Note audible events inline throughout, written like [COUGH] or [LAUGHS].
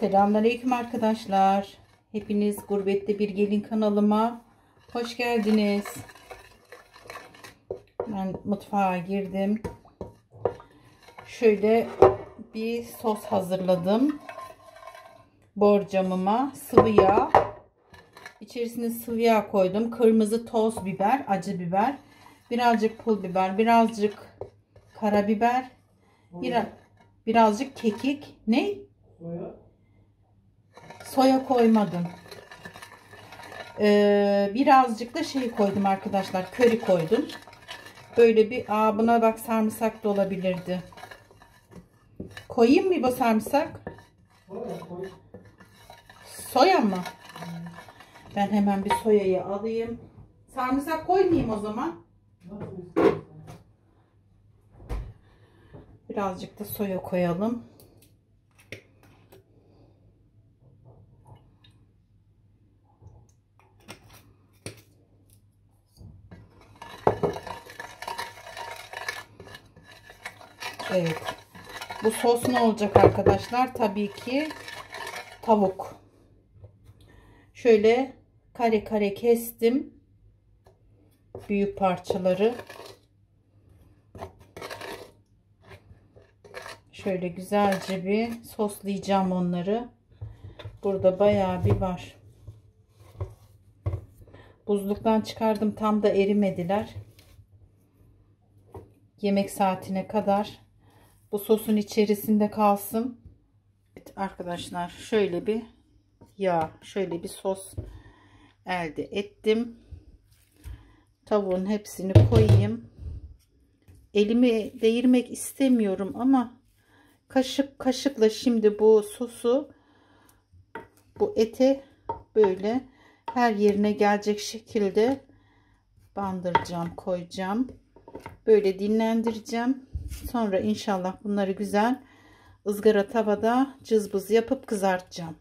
Selamünaleyküm arkadaşlar. Hepiniz Gurbette Bir Gelin kanalıma hoş geldiniz. Ben mutfağa girdim. Şöyle bir sos hazırladım. Borcamıma sıvı yağ. İçerisine sıvı yağ koydum. Kırmızı toz biber, acı biber, birazcık pul biber, birazcık karabiber, biraz, birazcık kekik. Ne? Soya. Soya koymadım. Ee, birazcık da şey koydum arkadaşlar. Köri koydum. Böyle bir aa buna bak sarımsak da olabilirdi. Koyayım mı bu sarımsak? Soya mı? Ben hemen bir soyayı alayım. Sarımsak koymayayım o zaman. Birazcık da soya koyalım. Evet. Bu sos ne olacak arkadaşlar? Tabii ki tavuk. Şöyle kare kare kestim. Büyük parçaları. Şöyle güzelce bir soslayacağım onları. Burada bayağı bir var. Buzluktan çıkardım. Tam da erimediler. Yemek saatine kadar bu sosun içerisinde kalsın. Evet arkadaşlar şöyle bir yağ, şöyle bir sos elde ettim. Tavuğun hepsini koyayım. Elimi değirmek istemiyorum ama kaşık kaşıkla şimdi bu sosu bu ete böyle her yerine gelecek şekilde bandıracağım, koyacağım. Böyle dinlendireceğim. Sonra inşallah bunları güzel ızgara tavada cızbız yapıp kızartacağım.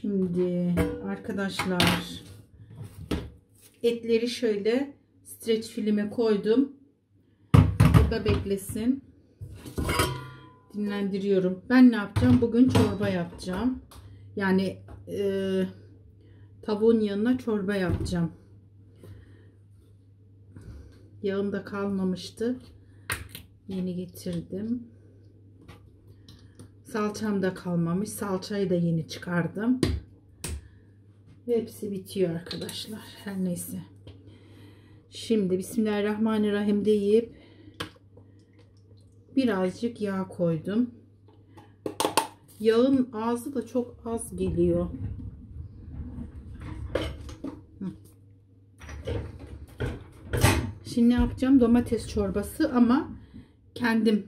Şimdi arkadaşlar etleri şöyle streç filme koydum. Burada beklesin. Dinlendiriyorum. Ben ne yapacağım? Bugün çorba yapacağım. Yani e, tavuğun yanına çorba yapacağım. Yağım da kalmamıştı. Yeni getirdim. Salçam da kalmamış. Salçayı da yeni çıkardım. Hepsi bitiyor arkadaşlar. Her neyse. Şimdi Bismillahirrahmanirrahim deyip birazcık yağ koydum. Yağın ağzı da çok az geliyor. Şimdi ne yapacağım? Domates çorbası ama kendim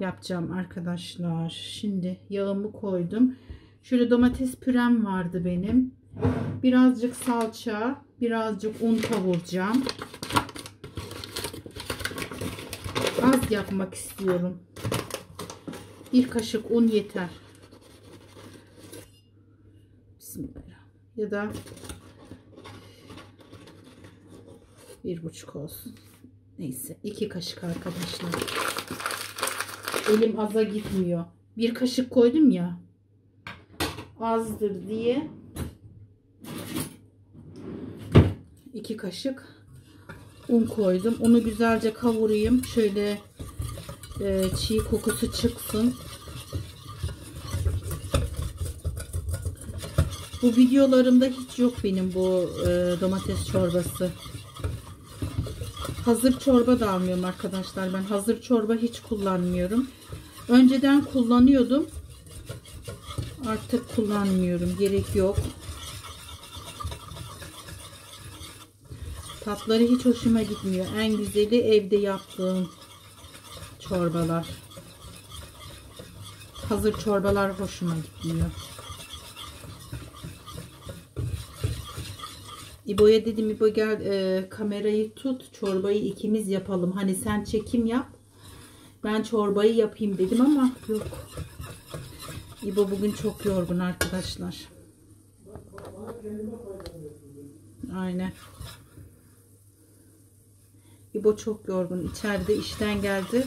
yapacağım arkadaşlar. Şimdi yağımı koydum. Şöyle domates pürem vardı benim. Birazcık salça, birazcık un kavuracağım. Az yapmak istiyorum. Bir kaşık un yeter. Bismillahirrahmanirrahim. Ya da bir buçuk olsun. Neyse iki kaşık arkadaşlar. Elim aza gitmiyor. Bir kaşık koydum ya. Azdır diye. iki kaşık un koydum. Onu güzelce kavurayım. Şöyle e, çiğ kokusu çıksın. Bu videolarımda hiç yok benim bu e, domates çorbası. Hazır çorba da almıyorum arkadaşlar. Ben hazır çorba hiç kullanmıyorum. Önceden kullanıyordum. Artık kullanmıyorum. Gerek yok. Tatları hiç hoşuma gitmiyor. En güzeli evde yaptığım çorbalar. Hazır çorbalar hoşuma gitmiyor. İbo'ya dedim İbo gel e, kamerayı tut çorbayı ikimiz yapalım. Hani sen çekim yap. Ben çorbayı yapayım dedim ama yok. İbo bugün çok yorgun arkadaşlar. Aynen. İbo çok yorgun. İçeride işten geldi.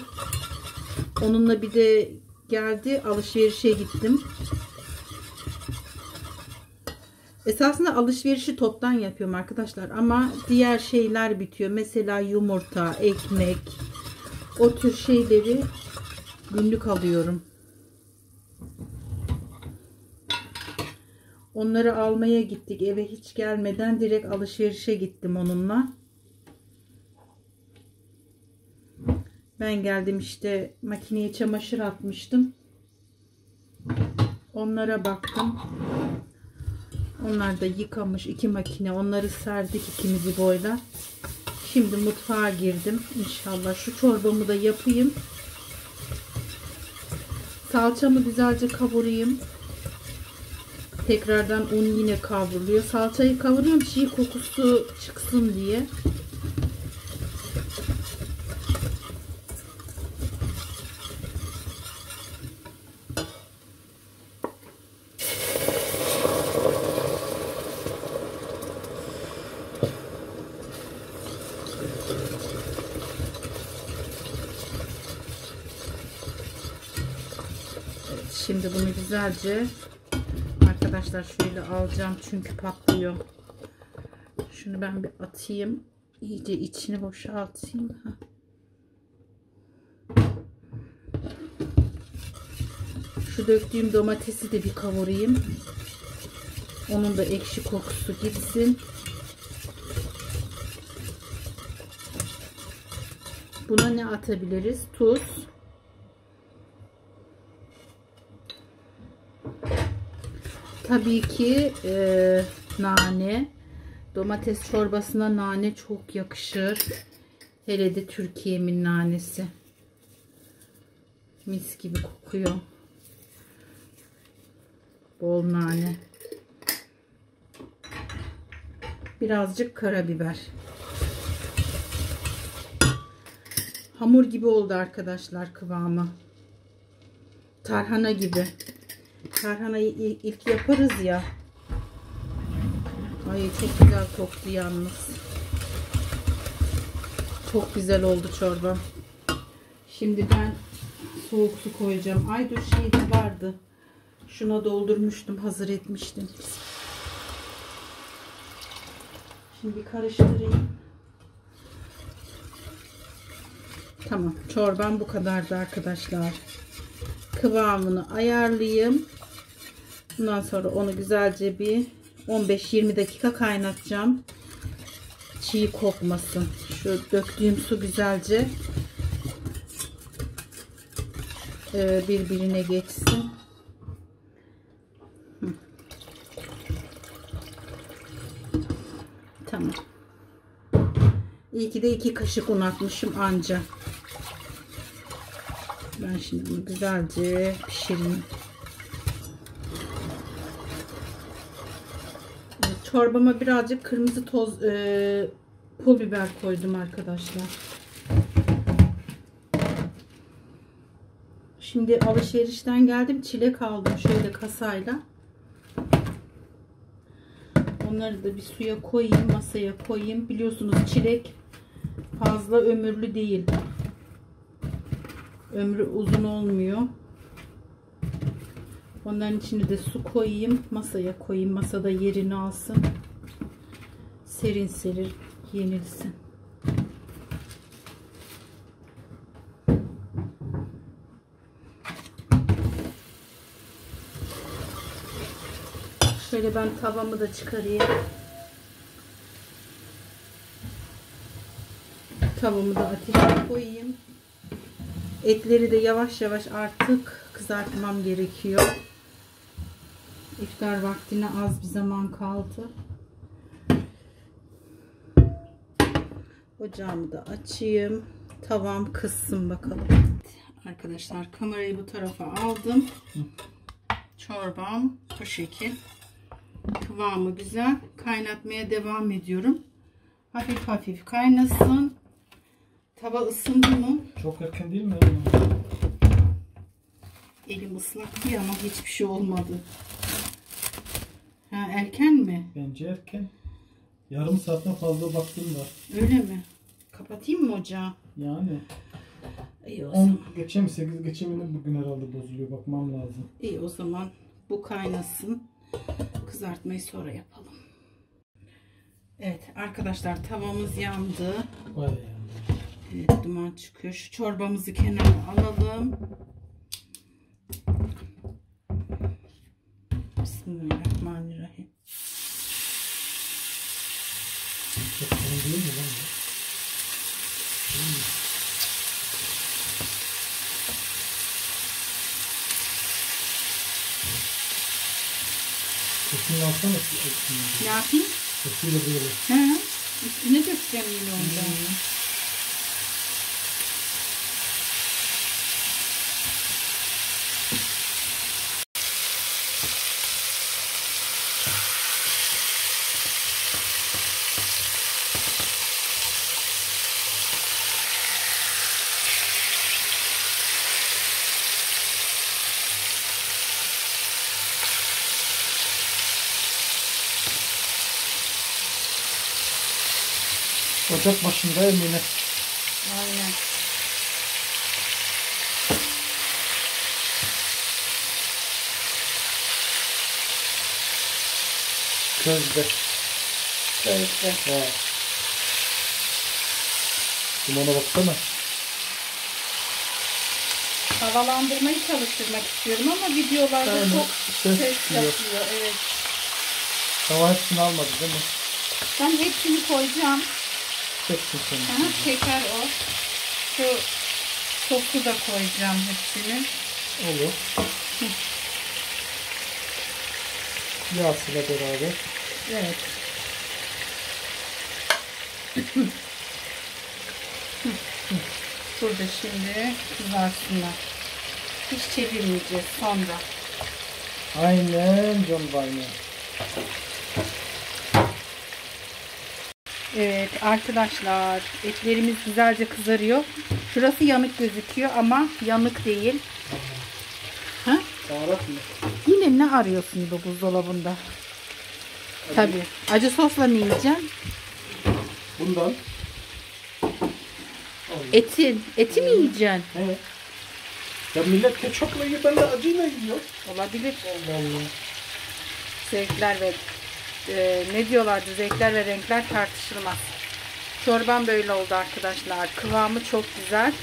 Onunla bir de geldi. Alışverişe gittim. Esasında alışverişi toptan yapıyorum arkadaşlar. Ama diğer şeyler bitiyor. Mesela yumurta, ekmek. O tür şeyleri günlük alıyorum. Onları almaya gittik. Eve hiç gelmeden direkt alışverişe gittim onunla. Ben geldim işte makineye çamaşır atmıştım. Onlara baktım. Onlar da yıkamış iki makine. Onları serdik ikimizi boyla. Şimdi mutfağa girdim. İnşallah şu çorbamı da yapayım. Salçamı güzelce kavurayım. Tekrardan un yine kavruluyor. Salçayı kavuruyorum çiğ kokusu çıksın diye. Şimdi bunu güzelce arkadaşlar şöyle alacağım çünkü patlıyor. Şunu ben bir atayım. İyice içini boşaltayım. Şu döktüğüm domatesi de bir kavurayım. Onun da ekşi kokusu gitsin. Buna ne atabiliriz? Tuz. Tabii ki e, nane. Domates çorbasına nane çok yakışır. Hele de Türkiye'min nanesi. Mis gibi kokuyor. Bol nane. Birazcık karabiber. Hamur gibi oldu arkadaşlar kıvamı. Tarhana gibi. Tarhanayı ilk yaparız ya. Ay çok güzel koktu yalnız. Çok güzel oldu çorba. Şimdi ben soğuk su koyacağım. Ay dur şey vardı. Şuna doldurmuştum. Hazır etmiştim. Şimdi karıştırayım. Tamam. Çorbam bu kadardı arkadaşlar. Kıvamını ayarlayayım. Bundan sonra onu güzelce bir 15-20 dakika kaynatacağım. Çiğ kokmasın. Şu döktüğüm su güzelce e, birbirine geçsin. Tamam. İyi ki de iki kaşık un atmışım anca. Ben şimdi bunu güzelce pişireyim. Çorbama birazcık kırmızı toz e, pul biber koydum arkadaşlar. Şimdi alışverişten geldim. Çilek aldım şöyle kasayla. Onları da bir suya koyayım. Masaya koyayım. Biliyorsunuz çilek fazla ömürlü değil. Ömrü uzun olmuyor. Onların içine de su koyayım. Masaya koyayım. Masada yerini alsın. Serin serin yenilsin. Şöyle ben tavamı da çıkarayım. Tavamı da ateşe koyayım. Etleri de yavaş yavaş artık kızartmam gerekiyor. İftar vaktine az bir zaman kaldı. Ocağımı da açayım. Tavam kızsın bakalım. Arkadaşlar kamerayı bu tarafa aldım. Çorbam bu şekil. Kıvamı güzel. Kaynatmaya devam ediyorum. Hafif hafif kaynasın. Tava ısındı mı? Çok erken değil mi? Elim ıslak diye ama hiçbir şey olmadı. Ha erken mi? Bence erken. Yarım saatten fazla baktım var. Öyle mi? Kapatayım mı ocağı? Yani İyi o zaman. 10 geçe mi 8 geçe mi bugün herhalde bozuluyor. Bakmam lazım. İyi o zaman bu kaynasın. Kızartmayı sonra yapalım. Evet arkadaşlar tavamız yandı. Bayağı yani. Evet duman çıkıyor. Şu çorbamızı kenara alalım. Bismillahirrahmanirrahim. Çok kalın değil mi lan? Sesini alsana. Ne yapayım? Sesiyle böyle. He, üstüne dökeceğim yine ondan. Ocak başında Emine. Aynen. Közde. Közde. Ha. Dumana baksana. Havalandırmayı çalıştırmak istiyorum ama videolarda Yani çok ses ses çıkıyor. yapıyor. Evet. Tava hepsini almadı değil mi? Ben hepsini koyacağım. Çeksin seni. Aha, çeker o. Şu sosu da koyacağım hepsini. Olur. Yağsıyla beraber. Evet. Burada şimdi kızarsınlar. Hiç çevirmeyeceğiz sonra. Aynen John Wayne. Evet arkadaşlar etlerimiz güzelce kızarıyor. Şurası yanık gözüküyor ama yanık değil. Ha? Baharat mı? Yine ne arıyorsun bu buzdolabında? Tabii. Acı sosla ne yiyeceksin? Bundan. Eti, eti mi yiyeceksin? Evet. Ya millet ketçapla yiyor ben de acıyla yiyor. Olabilir. Allah Allah. Zevkler ve e, ne diyorlardı? Zevkler ve renkler tartışılmaz. Çorban böyle oldu arkadaşlar. Kıvamı çok güzel.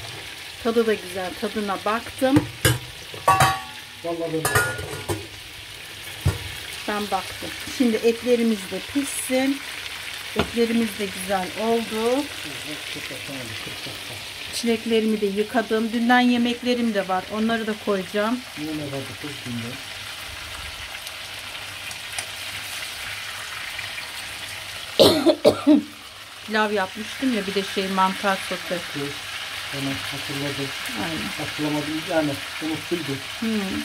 Tadı da güzel. Tadına baktım. Vallahi ben baktım. Şimdi etlerimiz de pişsin. Etlerimiz de güzel oldu. Çileklerimi de yıkadım. Dünden yemeklerim de var. Onları da koyacağım. Ne vardı kız şimdi? [COUGHS] Pilav yapmıştım ya bir de şey mantar sosu. Kız. Tamam hatırladım. Aynen. Hatırlamadım yani unuttuydum. Hmm.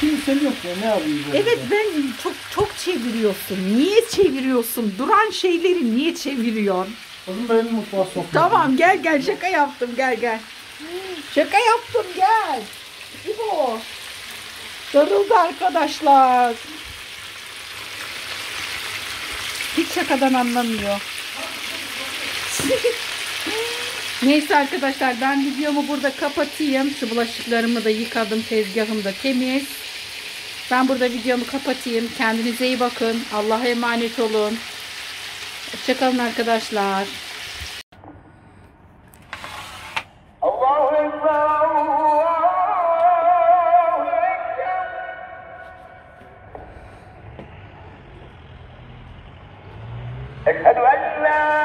Şimdi sen yok ya ne yapayım böyle? Evet ben çok çok çeviriyorsun. Niye çeviriyorsun? Duran şeyleri niye çeviriyorsun? Oğlum benim mutfağa sokma. Tamam gel gel şaka yaptım gel gel. Şaka yaptım gel. İbo. Darıldı arkadaşlar. Hiç şakadan anlamıyor. [LAUGHS] Neyse arkadaşlar ben videomu burada kapatayım. Şu bulaşıklarımı da yıkadım. Tezgahım da temiz. Ben burada videomu kapatayım. Kendinize iyi bakın. Allah'a emanet olun. Hoşçakalın arkadaşlar. أشهد أن لا